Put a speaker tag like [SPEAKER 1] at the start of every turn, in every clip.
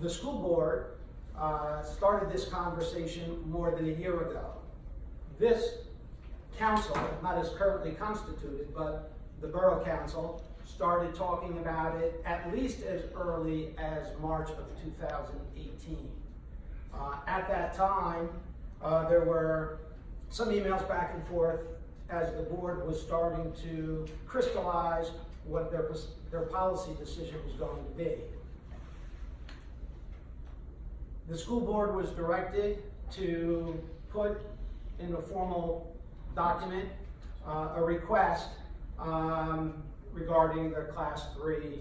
[SPEAKER 1] The school board uh, started this conversation more than a year ago. This council, not as currently constituted, but the borough council, started talking about it at least as early as March of 2018. Uh, At that time, uh, there were some emails back and forth as the board was starting to crystallize what their, their policy decision was going to be. The school board was directed to put in a formal document uh, a request um, regarding the class three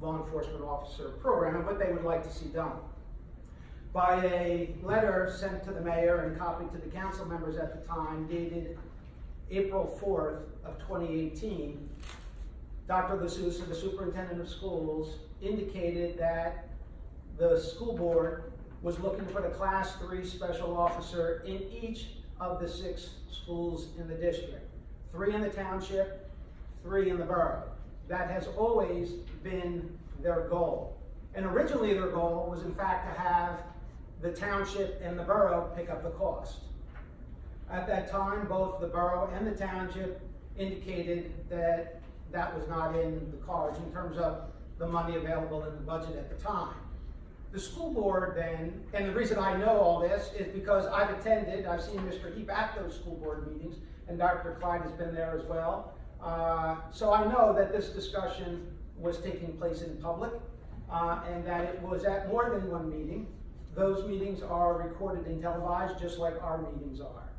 [SPEAKER 1] law enforcement officer program and what they would like to see done. By a letter sent to the mayor and copied to the council members at the time dated April 4th of 2018, Dr. LaSusa, the superintendent of schools, indicated that the school board was looking for a class three special officer in each of the six schools in the district. Three in the township, three in the borough. That has always been their goal. And originally their goal was in fact to have the township and the borough pick up the cost. At that time, both the borough and the township indicated that that was not in the cards in terms of the money available in the budget at the time. The school board then, and the reason I know all this is because I've attended, I've seen Mr. Heap at those school board meetings, and Dr. Clyde has been there as well. Uh, so I know that this discussion was taking place in public, uh, and that it was at more than one meeting. Those meetings are recorded and televised, just like our meetings are.